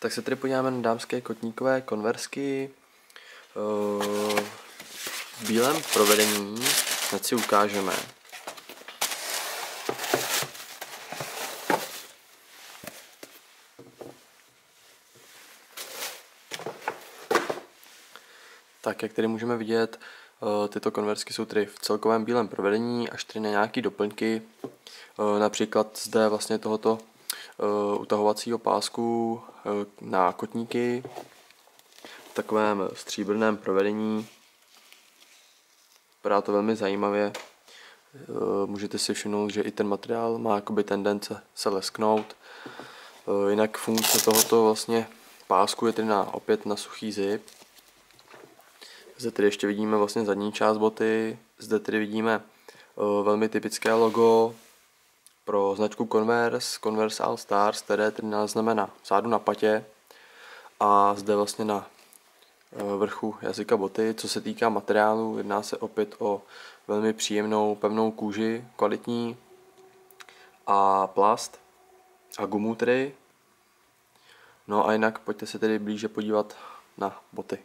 Tak se tedy podíváme na dámské kotníkové konversky eh, v bílém provedení. Hned si ukážeme. Tak, jak tady můžeme vidět, eh, tyto konversky jsou tedy v celkovém bílém provedení, až tedy na nějaké doplňky. Eh, například zde vlastně tohoto utahovacího pásku eh, na kotníky v takovém stříbrném provedení. Vypadá to velmi zajímavě. Eh, můžete si všimnout, že i ten materiál má jakoby tendence se lesknout. Jinak funkce tohoto vlastně pásku je tedy na, opět na suchý zip. Zde tedy ještě vidíme vlastně zadní část boty. Zde tedy vidíme velmi typické logo pro značku Converse, Converse All Stars, které tedy znamená vzadu na patě a zde vlastně na e, vrchu jazyka boty. Co se týká materiálu, jedná se opět o velmi příjemnou pevnou kůži, kvalitní a plast a gumu tedy. No a jinak pojďte se tedy blíže podívat na boty.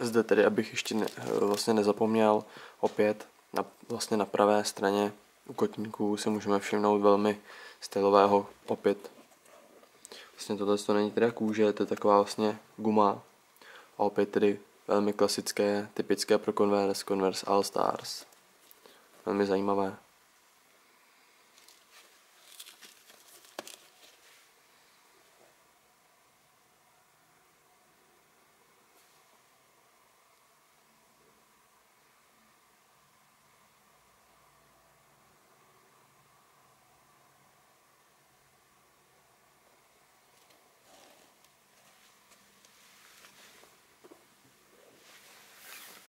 Zde tedy, abych ještě ne, vlastně nezapomněl, opět na, vlastně na pravé straně u kotníků si můžeme všimnout velmi stylového opět. Vlastně tohle to není teda kůže, to je taková vlastně guma a opět tedy velmi klasické, typické pro Converse, Converse All Stars. Velmi zajímavé.